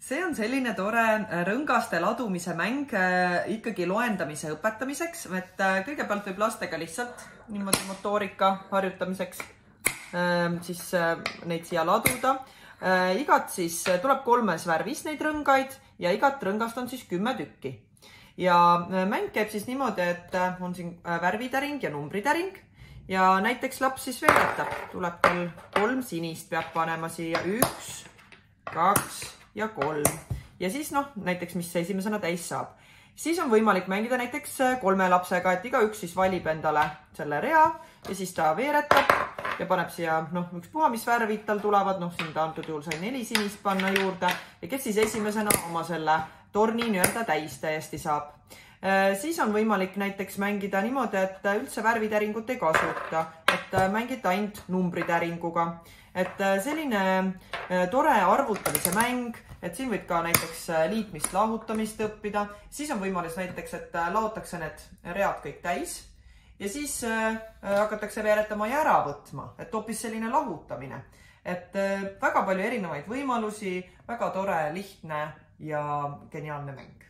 see on selline tore äh, rõngaste ladumise mäng äh, ikkagi loendamise õpetamiseks, et äh, kõigepealt võib lastega lihtsalt niimoodi motoorika harjutamiseks ähm, siis neid siia laduda. igat siis tuleb kolmes värvis neid rõngaid ja igat rõngast on siis kümme tükki. ja mäng käib siis niimoodi, et on siin värvitäring ja numbritäring ja näiteks laps siis veeretab, tuleb tal kolm sinist peab panema siia, üks, kaks ja kolm. Ja siis noh, näiteks mis esimesena täis saab, siis on võimalik mängida näiteks äh, kolme lapsega, et igaüks siis valib endale selle rea ja siis ta veeretab ja paneb siia noh, ükspuha, mis värvid tal tulevad, noh, siin ta antud juhul sai neli sinist panna juurde. Ja kes siis esimesena oma selle torni nii-öelda täis täiesti saab? Äh, siis on võimalik näiteks mängida niimoodi, et üldse värvitäringut ei kasuta, et äh, mängite ainult numbritäringuga et äh, selline äh, tore arvutamise mäng, et siin võid ka näiteks äh, liitmist, lahutamist õppida, siis on võimalus näiteks, et laotakse need read kõik täis ja siis hakatakse veeretama ja ära võtma, et hoopis selline lahutamine. et väga palju erinevaid võimalusi, väga tore, lihtne ja geniaalne mäng